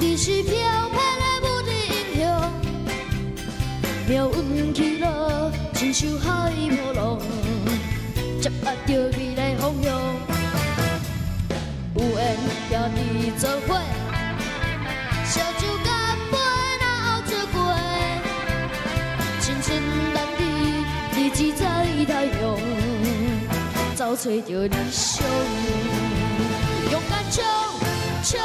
你是飘飘的舞的英雄，命运起落，亲像海波浪，掌握着未来方向，有缘兄弟做伙，烧酒干杯，然后做过，青春男儿，立志在太阳，找找着理想。勇敢冲冲，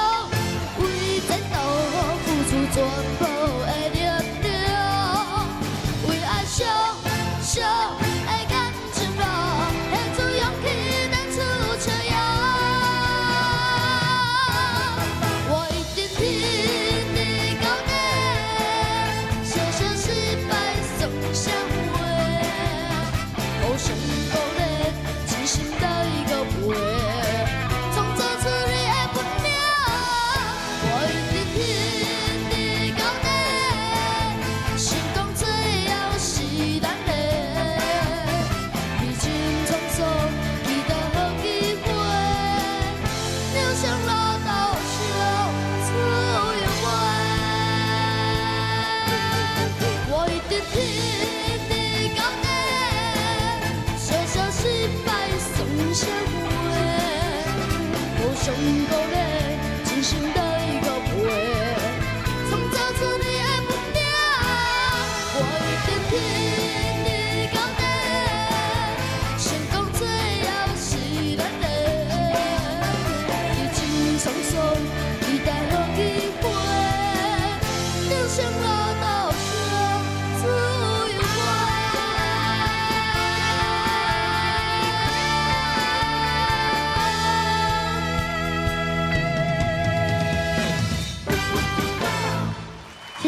无上鼓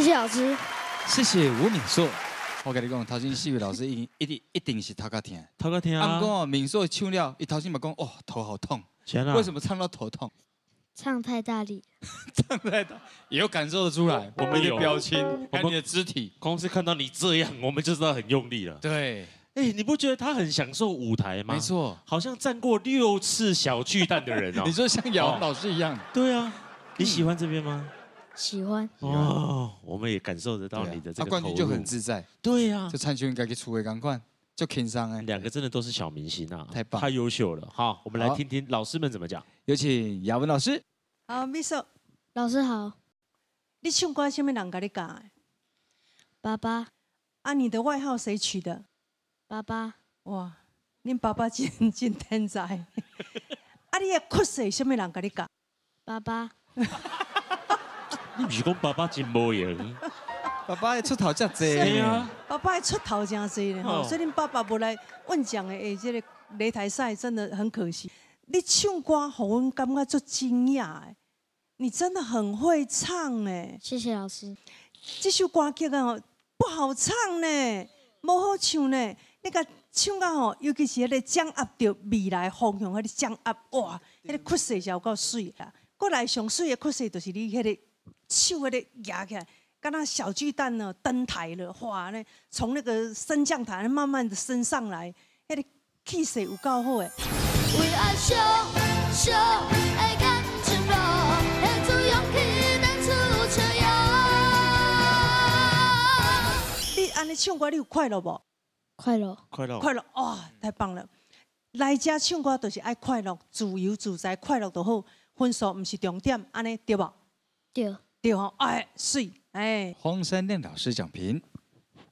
谢谢老师。谢谢吴敏硕。我跟你讲，头先四位老师一定一定一定是头壳疼。头壳疼啊啊，不过敏硕唱了，一头先嘛讲，哦，头好痛。天啊为什么唱到头痛？唱太大力，唱太大，也有感受得出来。我们的表情，我们还有你的肢体，光是看到你这样，我们就知道很用力了。对，哎，你不觉得他很享受舞台吗？没，错。好像站过六次小巨蛋的人哦。你说像姚老师一样，对啊，你喜欢这边吗？喜欢。哦，我们也感受得到你的这个啊冠军就很自在。对呀就，参军应该去出位赶快，就轻松哎。两个真的都是小明星啊，太棒太优秀了。好，我们来好听听老师们怎么讲。有请雅文老师。好，，Miss，老师好，你唱歌什么人给你教的？爸爸，啊，你的外号谁取的？爸爸，哇，恁爸爸真真天才。啊，你的曲势什么人给你教？爸爸，你不是讲爸爸真无用？爸爸的出头这对济啊，爸爸的出头真多呢所以恁爸爸无来问奖的诶，这个擂台赛真的很可惜。你唱歌，互阮感觉足惊讶的，你真的很会唱诶。谢谢老师。这首歌曲啊，吼不好唱呢，无好唱呢。你甲唱到吼，尤其是迄个掌握着未来方向，迄个掌握哇，迄个曲势是有够水啦。过来上水的曲势就是你迄个手迄个举起来，敢若小巨蛋呢登台了，哇呢，从那个升降台慢慢的升上来，迄、个气势有够好诶。为爱上上的感情路，献出勇气，燃出笑容。你安尼唱歌，你有快乐无？快乐，快乐，快乐哇、太棒了！来遮唱歌就是爱快乐，自由自在，快乐就好。分数毋是重点，安尼对无？对，对吼，哎，水，哎，黄山亮老师讲评。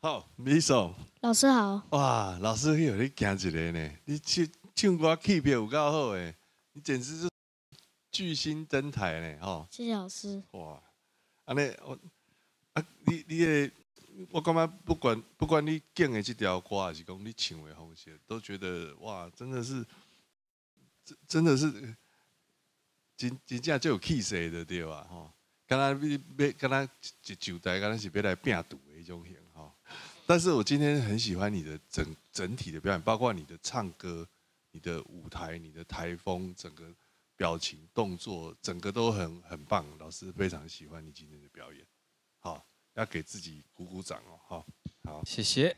好，米手，老师好，哇，老师有你行一个呢，你唱唱歌气魄有够好诶，你简直是巨星登台呢，吼，谢谢老师。哇，安尼我啊，你你的，我感觉不管不管你讲的这条歌，还是讲你唱的方式，都觉得哇，真的是，真真的是，真真正就有气势的对吧？吼，刚刚要要刚刚一上台，刚刚是要来拼赌的一种型吼。但是我今天很喜欢你的整整体的表演，包括你的唱歌、你的舞台、你的台风，整个表情、动作，整个都很很棒。老师非常喜欢你今天的表演，好，要给自己鼓鼓掌哦，好，好。谢谢。